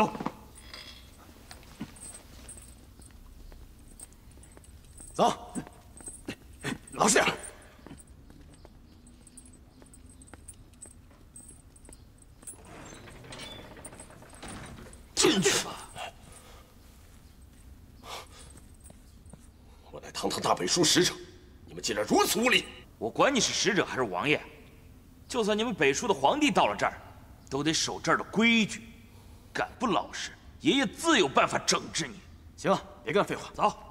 走，走，老实点。进去吧。我乃堂堂大北书使者，你们竟然如此无礼！我管你是使者还是王爷，就算你们北书的皇帝到了这儿，都得守这儿的规矩。敢不老实，爷爷自有办法整治你。行，别跟他废话，走。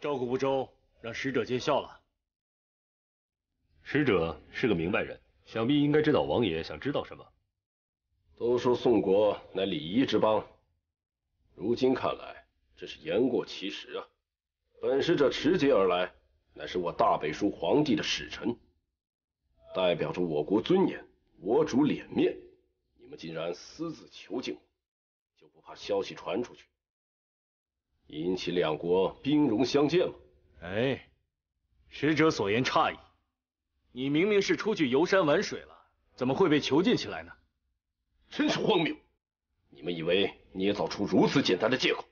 照顾不周，让使者见笑了。使者是个明白人，想必应该知道王爷想知道什么。都说宋国乃礼仪之邦，如今看来，这是言过其实啊。本使者持节而来，乃是我大北叔皇帝的使臣，代表着我国尊严、我主脸面。你们竟然私自囚禁我，就不怕消息传出去？引起两国兵戎相见吗？哎，使者所言差矣。你明明是出去游山玩水了，怎么会被囚禁起来呢？真是荒谬！你们以为捏造出如此简单的借口，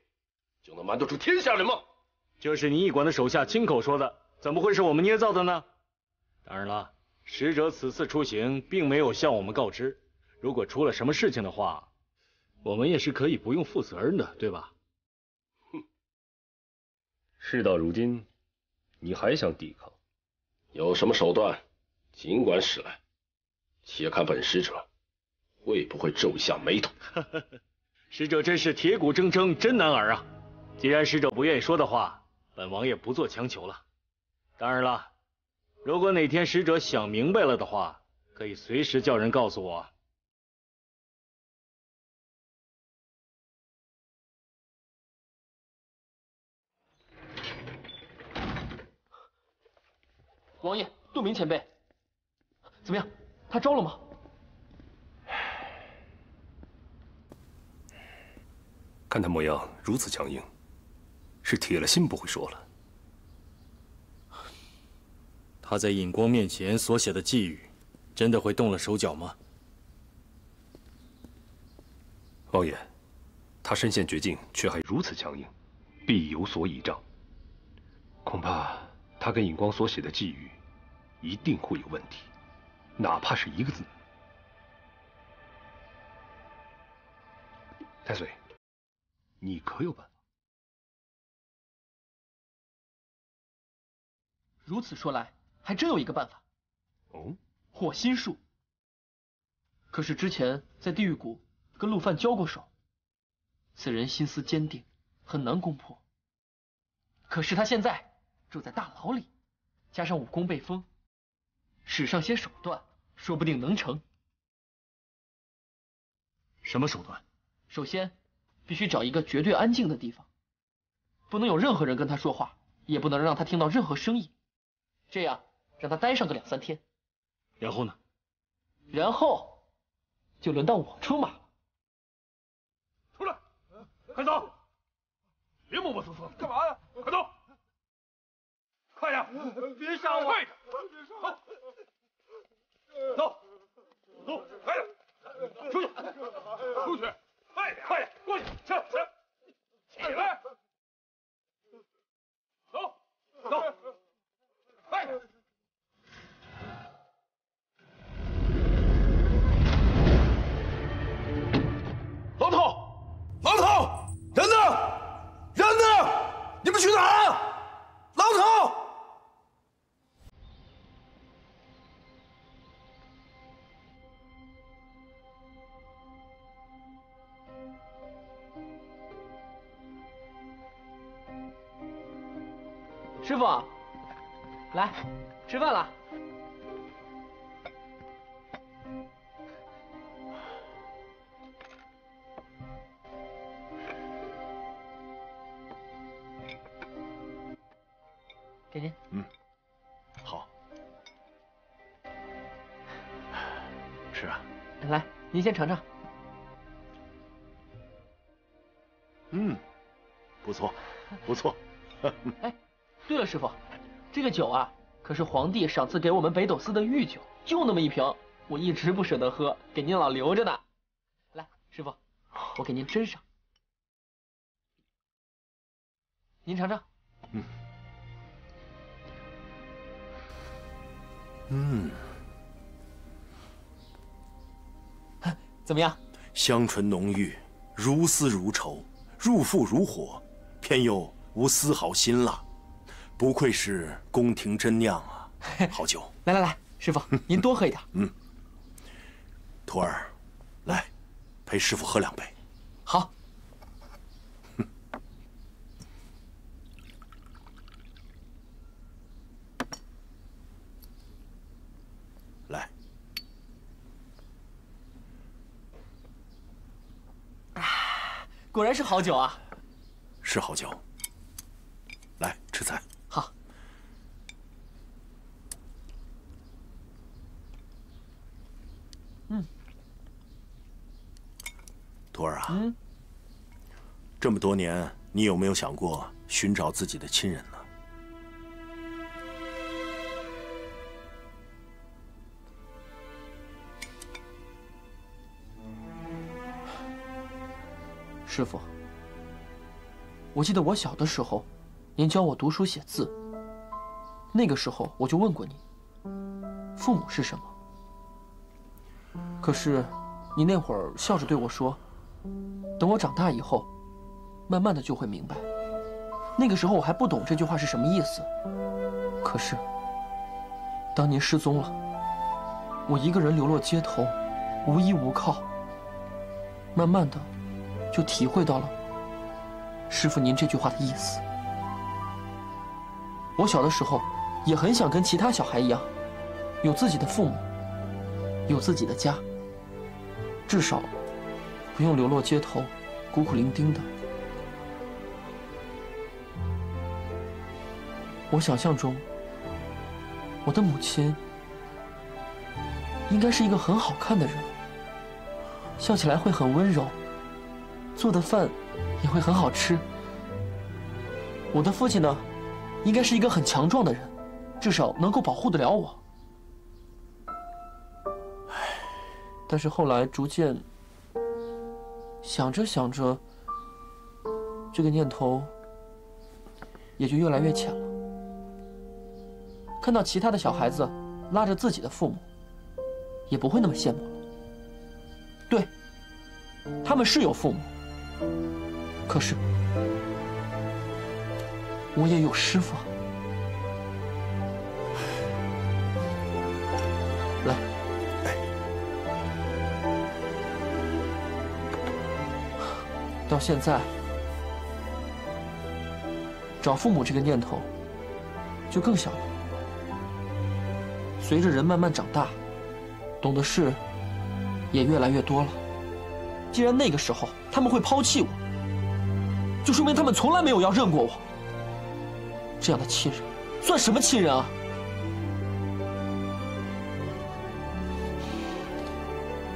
就能瞒得住天下人吗？这是你驿馆的手下亲口说的，怎么会是我们捏造的呢？当然了，使者此次出行并没有向我们告知，如果出了什么事情的话，我们也是可以不用负责任的，对吧？事到如今，你还想抵抗？有什么手段，尽管使来，且看本使者会不会皱一下眉头。使者真是铁骨铮铮，真男儿啊！既然使者不愿意说的话，本王也不做强求了。当然了，如果哪天使者想明白了的话，可以随时叫人告诉我。王爷，杜明前辈，怎么样？他招了吗？看他模样如此强硬，是铁了心不会说了。他在尹光面前所写的寄语，真的会动了手脚吗？王爷，他身陷绝境，却还如此强硬，必有所倚仗。恐怕他跟尹光所写的寄语。一定会有问题，哪怕是一个字。太岁，你可有办法？如此说来，还真有一个办法。哦，火心术。可是之前在地狱谷跟陆犯交过手，此人心思坚定，很难攻破。可是他现在住在大牢里，加上武功被封。使上些手段，说不定能成。什么手段？首先，必须找一个绝对安静的地方，不能有任何人跟他说话，也不能让他听到任何声音。这样，让他待上个两三天。然后呢？然后，就轮到我出马了。出来，快走！别磨磨蹭蹭，干嘛呀？快走！快点！别杀我！快点！走，走，快点，出去，出去，快点，快点，过去，起来，起来，走，走，快点！老头，老头，人呢？人呢？你们去哪师傅，来吃饭了。给您。嗯，好。吃啊。来，您先尝尝。酒啊，可是皇帝赏赐给我们北斗司的御酒，就那么一瓶，我一直不舍得喝，给您老留着呢。来，师傅，我给您斟上，您尝尝。嗯。嗯，怎么样？香醇浓郁，如丝如绸，入腹如火，偏又无丝毫辛辣，不愧是宫廷真酿啊！好酒。来来来，师傅，您多喝一点。嗯。徒儿，来，陪师傅喝两杯。好。来果然是好酒啊！是好酒。来吃菜。徒儿啊。嗯。这么多年，你有没有想过寻找自己的亲人呢？师傅，我记得我小的时候，您教我读书写字。那个时候我就问过你，父母是什么？可是，你那会儿笑着对我说，等我长大以后，慢慢的就会明白。那个时候我还不懂这句话是什么意思。可是，当您失踪了，我一个人流落街头，无依无靠。慢慢的。就体会到了师傅您这句话的意思。我小的时候也很想跟其他小孩一样，有自己的父母，有自己的家，至少不用流落街头，孤苦伶仃的。我想象中，我的母亲应该是一个很好看的人，笑起来会很温柔。做的饭也会很好吃。我的父亲呢，应该是一个很强壮的人，至少能够保护得了我。但是后来逐渐想着想着，这个念头也就越来越浅了。看到其他的小孩子拉着自己的父母，也不会那么羡慕了。对，他们是有父母。可是，我也有师傅。到现在，找父母这个念头就更小了。随着人慢慢长大，懂的事也越来越多了。既然那个时候他们会抛弃我，就说明他们从来没有要认过我。这样的亲人，算什么亲人啊？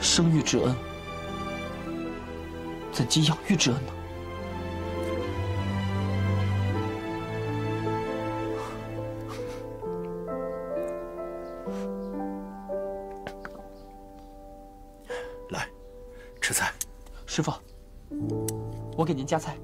生育之恩，怎及养育之恩呢？来，吃菜。师傅，我给您夹菜。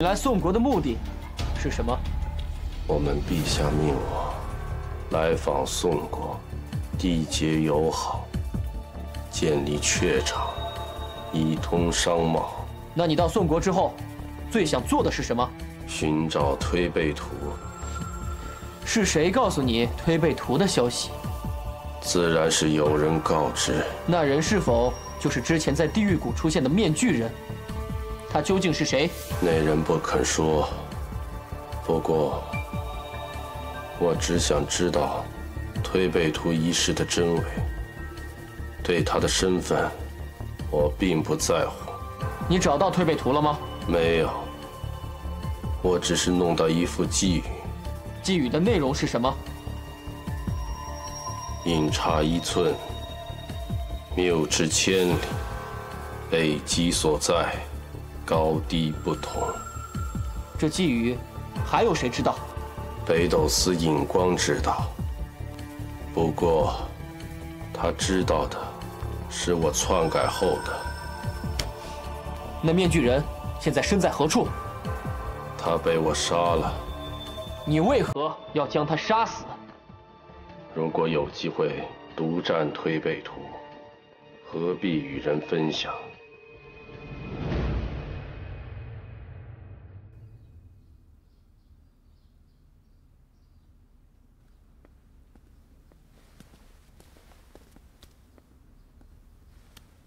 来宋国的目的是什么？我们陛下命我来访宋国，缔结友好，建立榷场，以通商贸。那你到宋国之后，最想做的是什么？寻找推背图。是谁告诉你推背图的消息？自然是有人告知。那人是否就是之前在地狱谷出现的面具人？他究竟是谁？那人不肯说。不过，我只想知道推背图一事的真伪。对他的身份，我并不在乎。你找到推背图了吗？没有。我只是弄到一幅寄语。寄语的内容是什么？阴差一寸，谬之千里，北极所在，高低不同。这寄语还有谁知道？北斗司尹光知道。不过，他知道的是我篡改后的。那面具人现在身在何处？他被我杀了。你为何要将他杀死？如果有机会独占推背图，何必与人分享？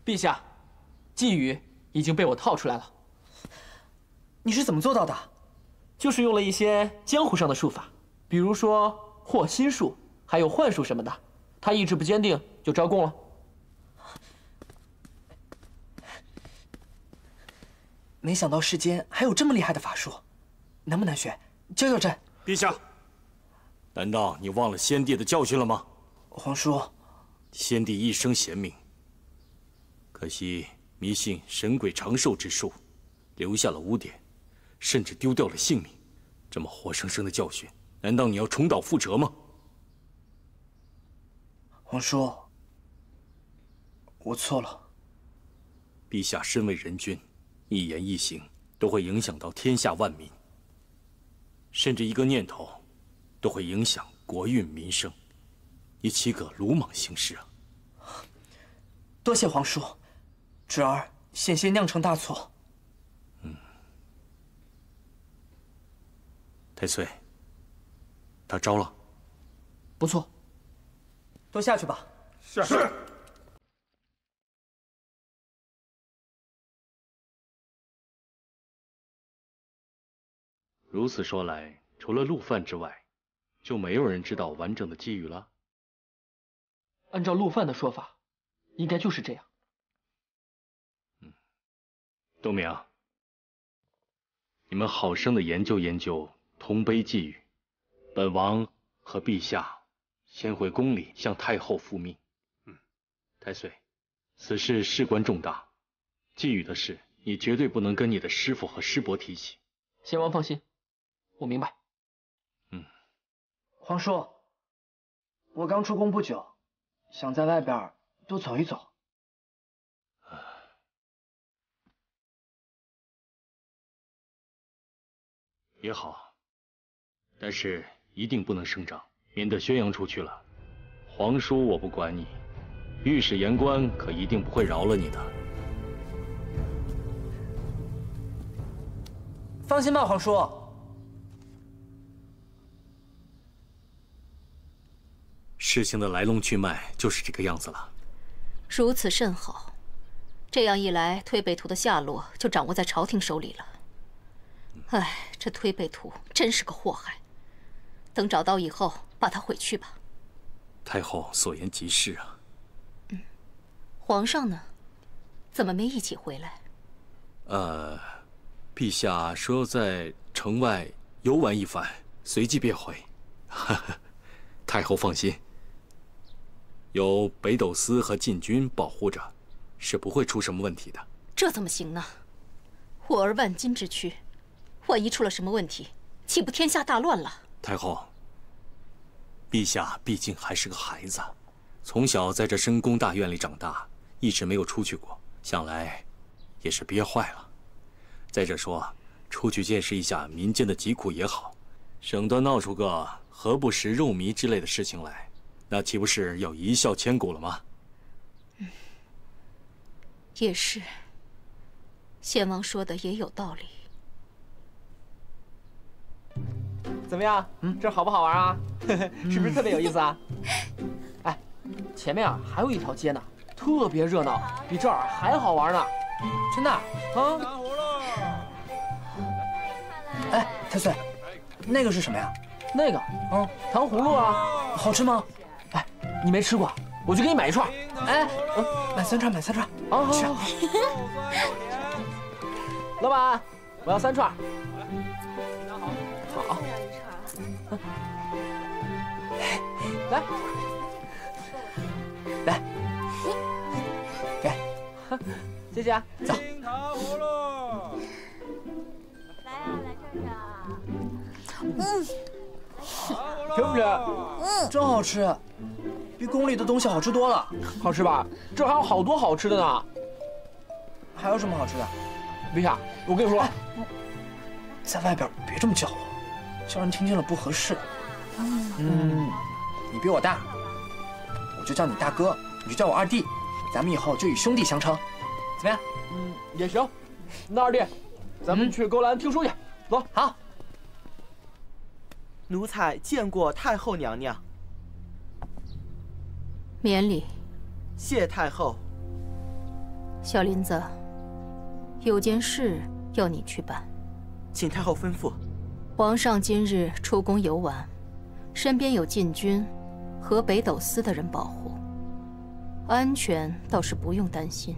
陛下，寄语已经被我套出来了。你是怎么做到的？就是用了一些江湖上的术法，比如说惑心术，还有幻术什么的。他意志不坚定，就招供了。没想到世间还有这么厉害的法术，难不难学？教教朕。陛下，难道你忘了先帝的教训了吗？皇叔，先帝一生贤明，可惜迷信神鬼长寿之术，留下了污点。甚至丢掉了性命，这么活生生的教训，难道你要重蹈覆辙吗？皇叔，我错了。陛下身为人君，一言一行都会影响到天下万民，甚至一个念头，都会影响国运民生，你岂可鲁莽行事啊？多谢皇叔，侄儿险些酿成大错。嗯太岁，他招了，不错。都下去吧。是。如此说来，除了陆犯之外，就没有人知道完整的机遇了。按照陆犯的说法，应该就是这样。嗯，东明，你们好生的研究研究。同悲寄语，本王和陛下先回宫里向太后复命。嗯，太岁，此事事关重大，寄语的事你绝对不能跟你的师傅和师伯提起。先王放心，我明白。嗯，皇叔，我刚出宫不久，想在外边多走一走。也好。但是一定不能声张，免得宣扬出去了。皇叔我不管你，御史言官可一定不会饶了你的。放心吧，皇叔。事情的来龙去脉就是这个样子了。如此甚好，这样一来，推北图的下落就掌握在朝廷手里了。唉，这推背图真是个祸害。等找到以后，把它毁去吧。太后所言极是啊。嗯，皇上呢？怎么没一起回来？呃，陛下说要在城外游玩一番，随即便回。太后放心，有北斗司和禁军保护着，是不会出什么问题的。这怎么行呢？我儿万金之躯，万一出了什么问题，岂不天下大乱了？太后，陛下毕竟还是个孩子，从小在这深宫大院里长大，一直没有出去过，想来也是憋坏了。再者说，出去见识一下民间的疾苦也好，省得闹出个何不食肉糜之类的事情来，那岂不是要一笑千古了吗？嗯也是。先王说的也有道理。怎么样？嗯，这好不好玩啊？是不是特别有意思啊？哎，前面啊还有一条街呢，特别热闹，比这儿还好玩呢。真的？啊？哎，太岁，那个是什么呀？那个，嗯，糖葫芦啊，好吃吗？哎，你没吃过，我去给你买一串。哎，嗯，买三串，买三串。啊，去。老板，我要三串。好。来，来，给，谢谢啊，走。来啊，来这儿啊。嗯，甜不甜？嗯，真好吃，比宫里的东西好吃多了。好吃吧？这还有好多好吃的呢。还有什么好吃的？陛下，我跟你说，在外边别这么叫我，叫人听见了不合适。嗯，你比我大，我就叫你大哥，你就叫我二弟，咱们以后就以兄弟相称，怎么样？嗯，也行。那二弟，咱们去勾栏听书去。走，好。奴才见过太后娘娘。免礼。谢太后。小林子，有件事要你去办，请太后吩咐。皇上今日出宫游玩。身边有禁军和北斗司的人保护，安全倒是不用担心。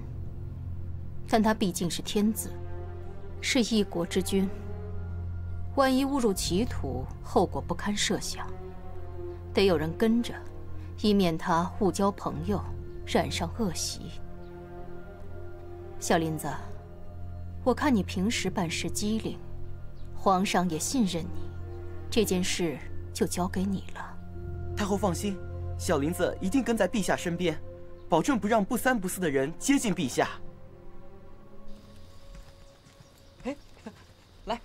但他毕竟是天子，是一国之君，万一误入歧途，后果不堪设想。得有人跟着，以免他误交朋友，染上恶习。小林子，我看你平时办事机灵，皇上也信任你，这件事。就交给你了，太后放心，小林子一定跟在陛下身边，保证不让不三不四的人接近陛下。哎，来，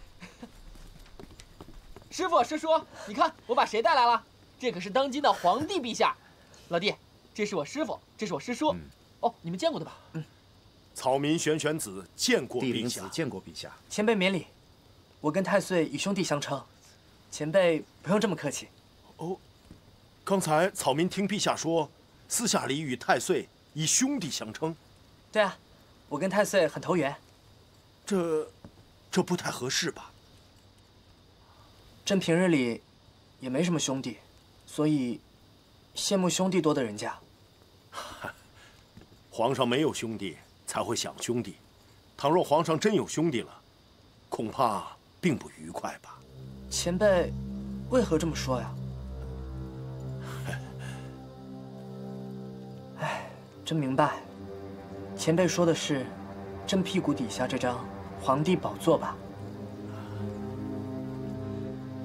师傅师叔，你看我把谁带来了？这可是当今的皇帝陛下。老弟，这是我师傅，这是我师叔。哦，你们见过的吧？嗯。草民玄玄子见过陛下，见过陛下。前辈免礼，我跟太岁以兄弟相称。前辈不用这么客气。哦，刚才草民听陛下说，私下里与太岁以兄弟相称。对啊，我跟太岁很投缘。这，这不太合适吧？朕平日里也没什么兄弟，所以羡慕兄弟多的人家。皇上没有兄弟才会想兄弟，倘若皇上真有兄弟了，恐怕并不愉快吧。前辈，为何这么说呀？哎，真明白。前辈说的是，朕屁股底下这张皇帝宝座吧？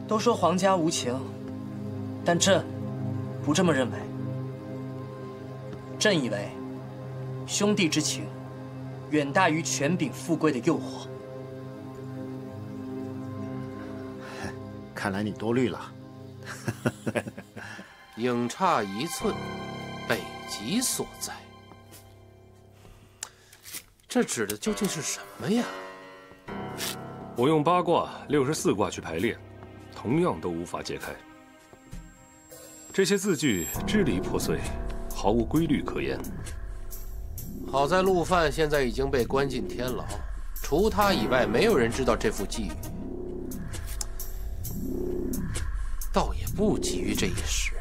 都说皇家无情，但朕不这么认为。朕以为，兄弟之情远大于权柄富贵的诱惑。看来你多虑了。影差一寸，北极所在。这指的究竟是什么呀？我用八卦、六十四卦去排列，同样都无法解开。这些字句支离破碎，毫无规律可言。好在陆犯现在已经被关进天牢，除他以外，没有人知道这副寄语。倒也不急于这一时，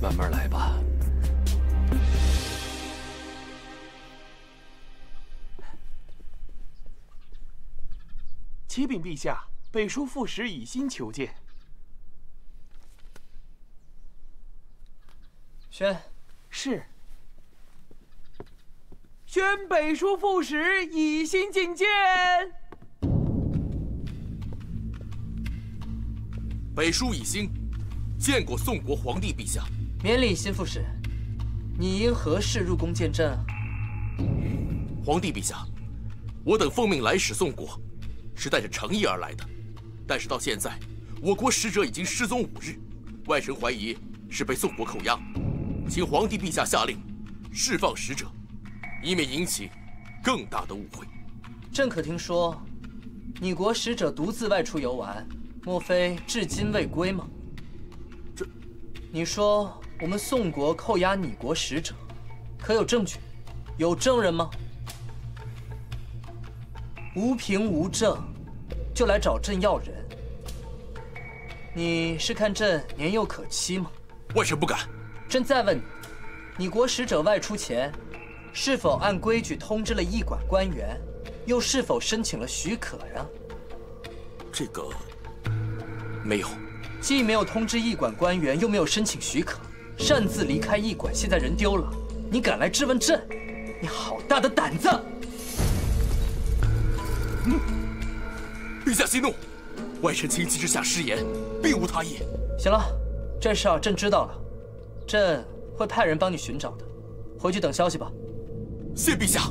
慢慢来吧。启禀陛下，北书副使以心求见。宣，是。宣北书副使以心觐见。北书以兴，见过宋国皇帝陛下。免礼，新副使。你因何事入宫见朕啊？皇帝陛下，我等奉命来使宋国，是带着诚意而来的。但是到现在，我国使者已经失踪五日，外臣怀疑是被宋国扣押，请皇帝陛下下令释放使者，以免引起更大的误会。朕可听说，你国使者独自外出游玩，莫非至今未归吗？这，你说我们宋国扣押你国使者，可有证据？有证人吗？无凭无证，就来找朕要人，你是看朕年幼可欺吗？外臣不敢。朕再问你，你国使者外出前，是否按规矩通知了驿馆官员？又是否申请了许可呀？这个没有。既没有通知驿馆官员，又没有申请许可，擅自离开驿馆，现在人丢了，你敢来质问朕？你好大的胆子！陛下息怒，外臣情急之下失言，并无他意。行了，这事啊，朕知道了，朕会派人帮你寻找的，回去等消息吧。谢陛下。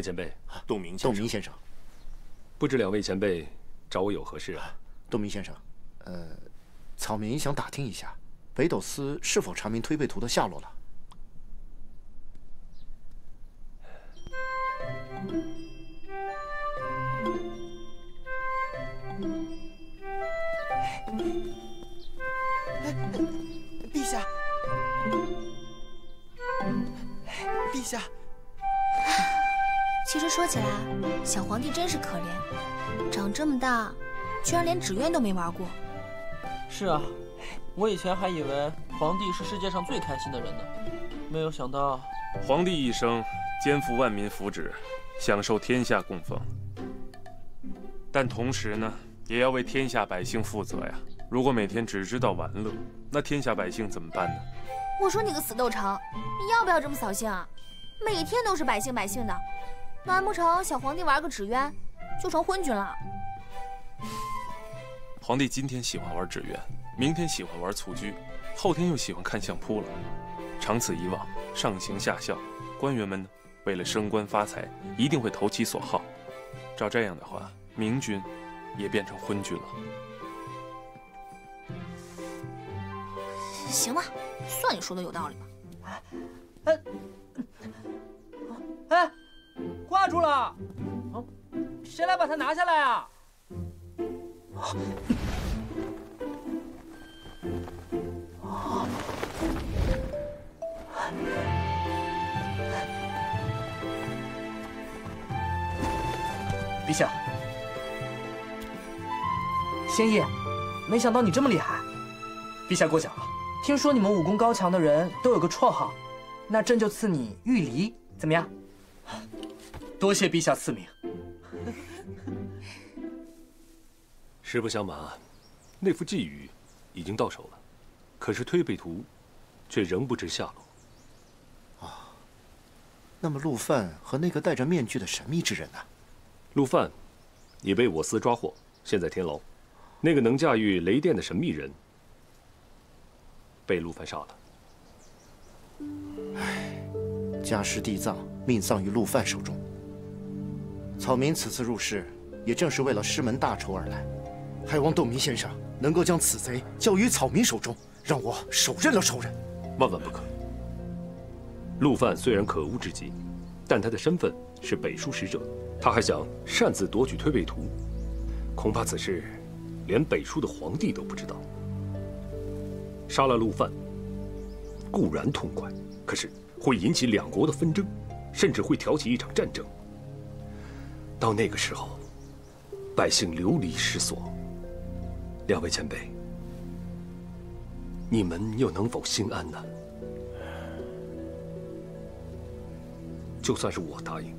位前辈，杜明洞明先生，不知两位前辈找我有何事啊？杜明先生，呃，草民想打听一下，北斗司是否查明推背图的下落了？陛下，陛下。其实说起来，小皇帝真是可怜，长这么大，居然连纸鸢都没玩过。是啊，我以前还以为皇帝是世界上最开心的人呢，没有想到，皇帝一生肩负万民福祉，享受天下供奉，但同时呢，也要为天下百姓负责呀。如果每天只知道玩乐，那天下百姓怎么办呢？我说你个死豆成，你要不要这么扫兴啊？每天都是百姓百姓的。难不成小皇帝玩个纸鸢就成昏君了？皇帝今天喜欢玩纸鸢，明天喜欢玩蹴鞠，后天又喜欢看相扑了。长此以往，上行下效，官员们呢，为了升官发财，一定会投其所好。照这样的话，明君也变成昏君了。行吧，算你说的有道理吧。哎，哎。挂住了，啊谁来把它拿下来啊？陛下，仙叶，没想到你这么厉害。陛下过奖了，听说你们武功高强的人都有个绰号，那朕就赐你玉离，怎么样？多谢陛下赐名。实不相瞒啊，那幅寄语已经到手了，可是推背图却仍不知下落。啊，那么陆范和那个戴着面具的神秘之人呢？陆范已被我司抓获，现在天牢。那个能驾驭雷电的神秘人被陆范杀了。唉，家师地藏，命丧于陆范手中。草民此次入世，也正是为了师门大仇而来，还望洞明先生能够将此贼交于草民手中，让我手刃了仇人。万万不可！陆范虽然可恶至极，但他的身份是北书使者，他还想擅自夺取推背图，恐怕此事连北书的皇帝都不知道。杀了陆范固然痛快，可是会引起两国的纷争，甚至会挑起一场战争。到那个时候，百姓流离失所。两位前辈，你们又能否心安呢？就算是我答应，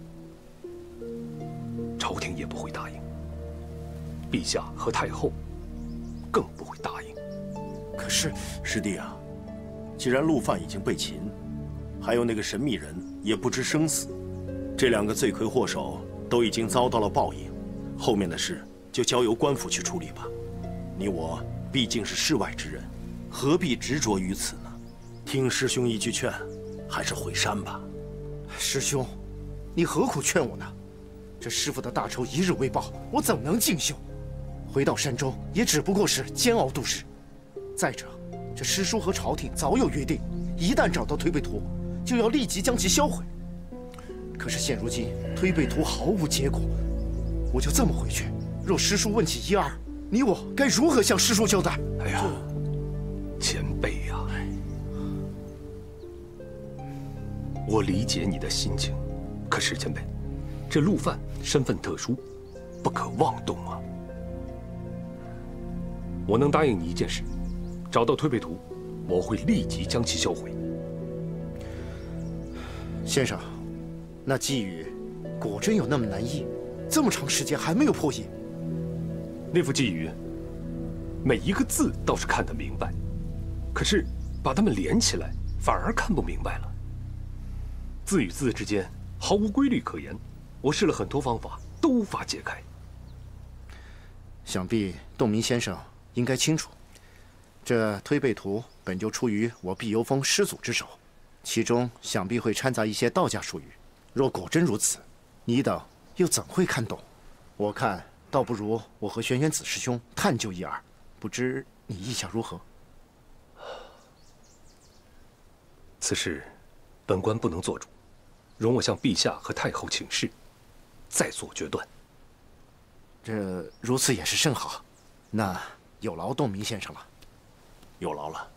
朝廷也不会答应。陛下和太后更不会答应。可是，师弟啊，既然陆犯已经被擒，还有那个神秘人也不知生死，这两个罪魁祸首。都已经遭到了报应，后面的事就交由官府去处理吧。你我毕竟是世外之人，何必执着于此呢？听师兄一句劝，还是回山吧。师兄，你何苦劝我呢？这师傅的大仇一日未报，我怎能静修？回到山中也只不过是煎熬度日。再者，这师叔和朝廷早有约定，一旦找到推背图，就要立即将其销毁。可是现如今推背图毫无结果，我就这么回去，若师叔问起一二，你我该如何向师叔交代？哎呀，前辈呀，我理解你的心情，可是前辈，这陆犯身份特殊，不可妄动啊。我能答应你一件事，找到推背图，我会立即将其销毁。先生，那寄语果真有那么难译？这么长时间还没有破译？那幅寄语，每一个字倒是看得明白，可是把它们连起来，反而看不明白了。字与字之间毫无规律可言，我试了很多方法，都无法解开。想必洞明先生应该清楚，这推背图本就出于我碧游峰师祖之手，其中想必会掺杂一些道家术语。若果真如此，你等又怎会看懂？我看倒不如我和玄元子师兄探究一二，不知你意下如何？此事，本官不能做主，容我向陛下和太后请示，再做决断。这如此也是甚好，那有劳洞明先生了。有劳了。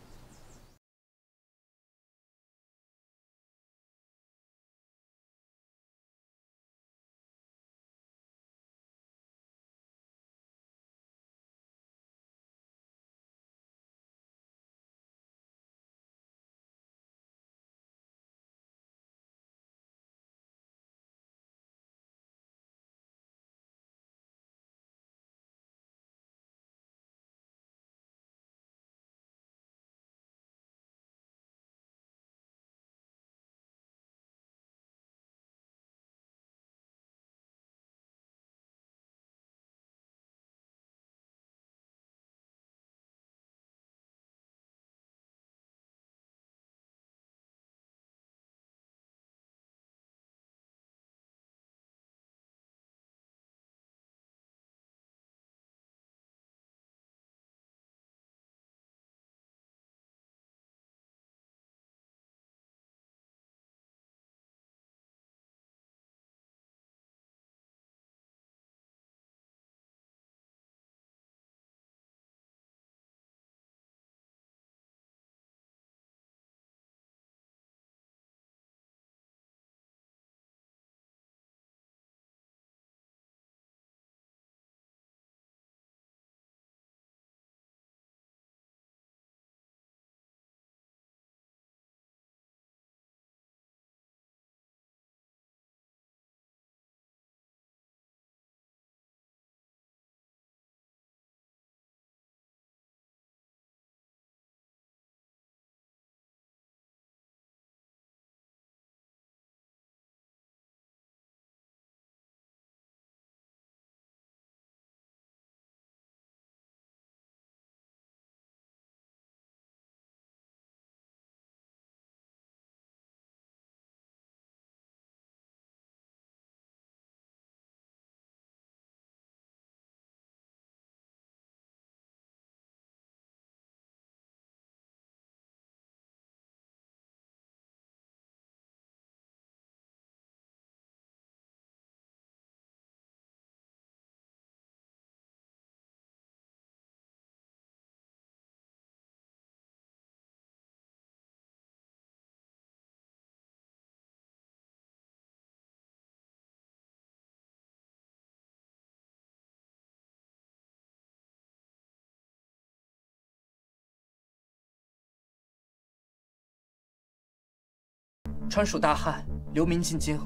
川蜀大旱，流民进京，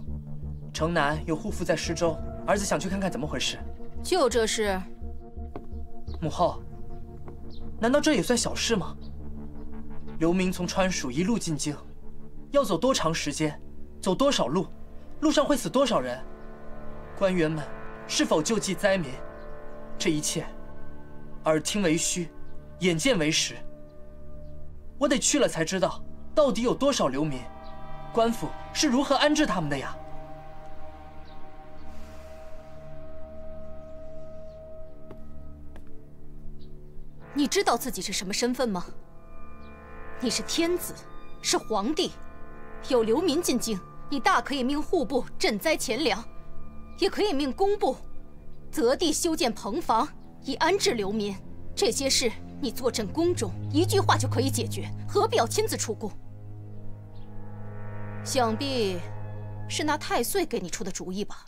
城南有护妇在施粥，儿子想去看看怎么回事。就这事？母后，难道这也算小事吗？流民从川蜀一路进京，要走多长时间？走多少路？路上会死多少人？官员们是否救济灾民？这一切，耳听为虚，眼见为实。我得去了才知道，到底有多少流民，官府是如何安置他们的呀？你知道自己是什么身份吗？你是天子，是皇帝，有流民进京，你大可以命户部赈灾钱粮，也可以命工部择地修建棚房以安置流民。这些事你坐镇宫中，一句话就可以解决，何必要亲自出宫？想必是那太岁给你出的主意吧？